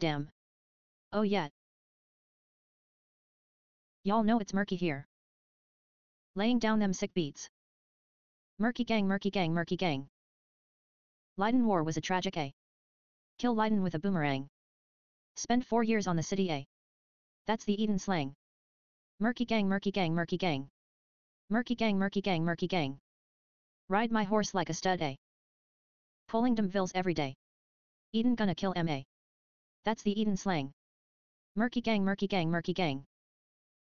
Damn. Oh yeah. Y'all know it's murky here. Laying down them sick beats. Murky gang murky gang murky gang. Leiden War was a tragic A. Kill Leiden with a boomerang. Spend four years on the city A. That's the Eden slang. Murky gang murky gang murky gang. Murky gang murky gang murky gang. Ride my horse like a stud A. Pulling dem vills every day. Eden gonna kill MA. That's the Eden slang. Murky gang murky gang murky gang.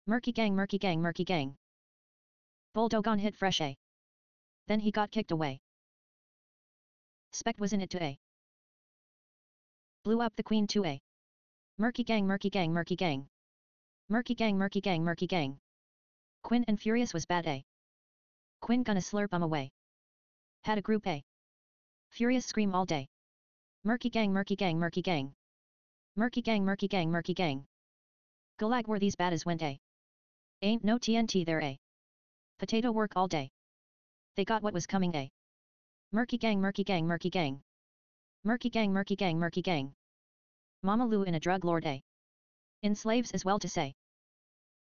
Murky gang murky gang murky gang. Bulldogon hit fresh A. Then he got kicked away. Spect was in it to A. Blew up the queen to A. Murky gang murky gang murky gang. Murky gang murky gang murky gang. Quinn and Furious was bad A. Quinn gonna slurp um away. Had a group A. Furious scream all day. Murky gang murky gang murky gang. Murky gang murky gang murky gang. Gulag were these bad as went A. Ain't no TNT there A. Potato work all day. They got what was coming A. Murky gang murky gang murky gang. Murky gang murky gang murky gang. Mama Lou in a drug lord A. In slaves as well to say.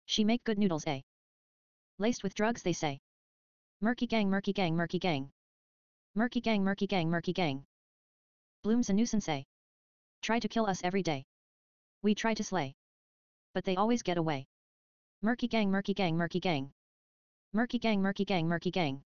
She make good noodles A. Laced with drugs they say. Murky gang murky gang murky gang. Murky gang murky gang murky gang. Bloom's a nuisance A. Try to kill us every day. We try to slay. But they always get away. Murky gang murky gang murky gang. Murky gang murky gang murky gang.